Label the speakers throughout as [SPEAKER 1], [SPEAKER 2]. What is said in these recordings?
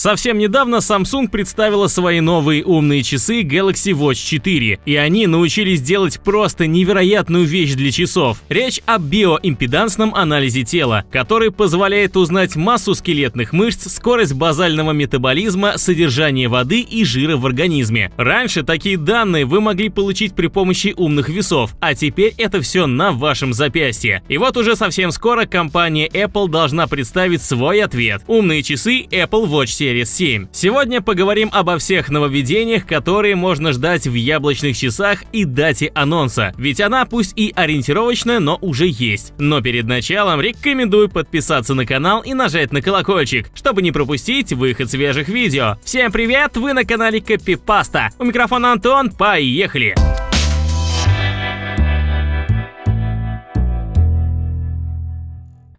[SPEAKER 1] Совсем недавно Samsung представила свои новые умные часы Galaxy Watch 4, и они научились делать просто невероятную вещь для часов. Речь о биоимпедансном анализе тела, который позволяет узнать массу скелетных мышц, скорость базального метаболизма, содержание воды и жира в организме. Раньше такие данные вы могли получить при помощи умных весов, а теперь это все на вашем запястье. И вот уже совсем скоро компания Apple должна представить свой ответ – умные часы Apple Watch Series 7. Сегодня поговорим обо всех нововведениях, которые можно ждать в яблочных часах и дате анонса, ведь она пусть и ориентировочная, но уже есть. Но перед началом рекомендую подписаться на канал и нажать на колокольчик, чтобы не пропустить выход свежих видео. Всем привет, вы на канале Копипаста. У микрофона Антон, поехали!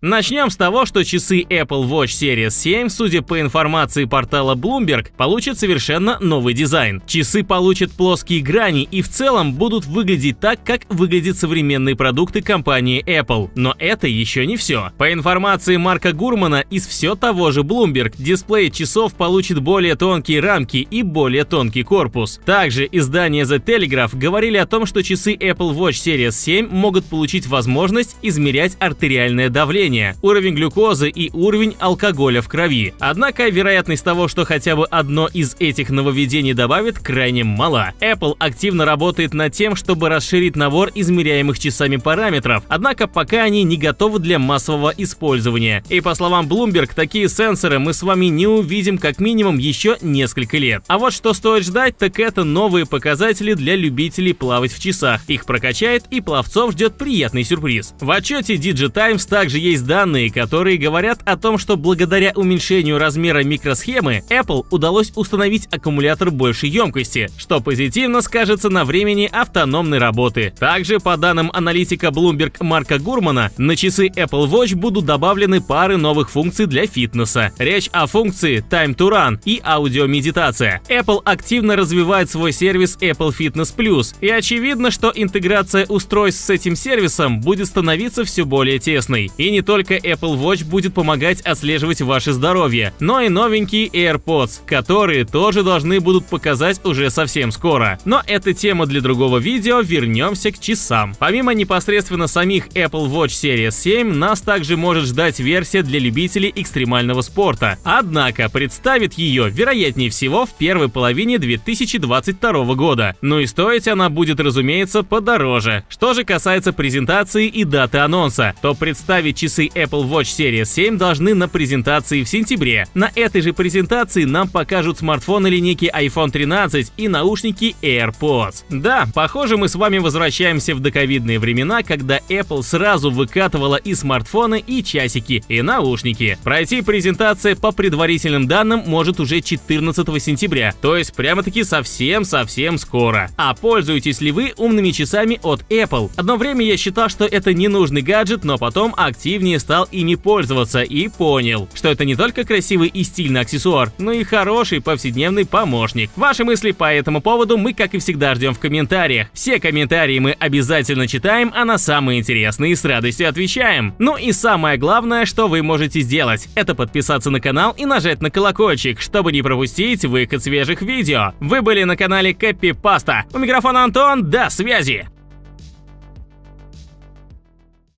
[SPEAKER 1] Начнем с того, что часы Apple Watch Series 7, судя по информации портала Bloomberg, получат совершенно новый дизайн. Часы получат плоские грани и в целом будут выглядеть так, как выглядят современные продукты компании Apple. Но это еще не все. По информации Марка Гурмана из все того же Bloomberg, дисплей часов получит более тонкие рамки и более тонкий корпус. Также издание The Telegraph говорили о том, что часы Apple Watch Series 7 могут получить возможность измерять артериальное давление давление, уровень глюкозы и уровень алкоголя в крови. Однако вероятность того, что хотя бы одно из этих нововведений добавит, крайне мала. Apple активно работает над тем, чтобы расширить набор измеряемых часами параметров, однако пока они не готовы для массового использования. И по словам Bloomberg, такие сенсоры мы с вами не увидим как минимум еще несколько лет. А вот что стоит ждать, так это новые показатели для любителей плавать в часах. Их прокачает и пловцов ждет приятный сюрприз. В отчете DigiTimes также есть есть данные, которые говорят о том, что благодаря уменьшению размера микросхемы Apple удалось установить аккумулятор большей емкости, что позитивно скажется на времени автономной работы. Также, по данным аналитика Bloomberg Марка Гурмана, на часы Apple Watch будут добавлены пары новых функций для фитнеса. Речь о функции Time to Run и аудиомедитация. Apple активно развивает свой сервис Apple Fitness Plus, и очевидно, что интеграция устройств с этим сервисом будет становиться все более тесной. И не только Apple Watch будет помогать отслеживать ваше здоровье, но и новенькие AirPods, которые тоже должны будут показать уже совсем скоро. Но это тема для другого видео, вернемся к часам. Помимо непосредственно самих Apple Watch Series 7, нас также может ждать версия для любителей экстремального спорта. Однако представит ее, вероятнее всего, в первой половине 2022 года. Ну и стоить она будет, разумеется, подороже. Что же касается презентации и даты анонса, то представить часы часы Apple Watch Series 7 должны на презентации в сентябре. На этой же презентации нам покажут смартфоны линейки iPhone 13 и наушники AirPods. Да, похоже, мы с вами возвращаемся в доковидные времена, когда Apple сразу выкатывала и смартфоны, и часики, и наушники. Пройти презентация по предварительным данным может уже 14 сентября, то есть прямо-таки совсем-совсем скоро. А пользуетесь ли вы умными часами от Apple? Одно время я считал, что это ненужный гаджет, но потом активнее активнее стал ими пользоваться и понял, что это не только красивый и стильный аксессуар, но и хороший повседневный помощник. Ваши мысли по этому поводу мы, как и всегда, ждем в комментариях. Все комментарии мы обязательно читаем, а на самые интересные с радостью отвечаем. Ну и самое главное, что вы можете сделать, это подписаться на канал и нажать на колокольчик, чтобы не пропустить выход свежих видео. Вы были на канале Кэппи Паста. У микрофона Антон, до связи!